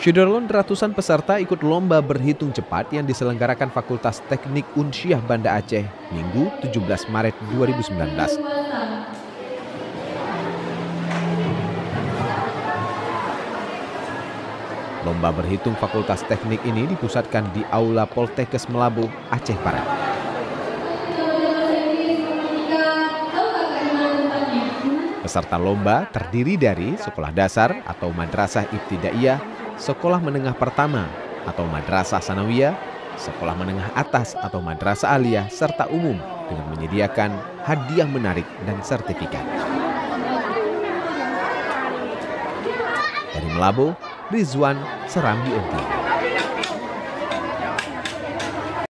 Syederlon ratusan peserta ikut lomba berhitung cepat yang diselenggarakan Fakultas Teknik Unsyah Banda Aceh Minggu 17 Maret 2019. Lomba berhitung Fakultas Teknik ini dipusatkan di Aula Poltekes Melabu, Aceh Barat. Peserta lomba terdiri dari sekolah dasar atau madrasah ibtidaiyah sekolah menengah pertama atau madrasah sanawiyah, sekolah menengah atas atau madrasah aliyah, serta umum dengan menyediakan hadiah menarik dan sertifikat. Dari Melabo, Rizwan Serambi Enti.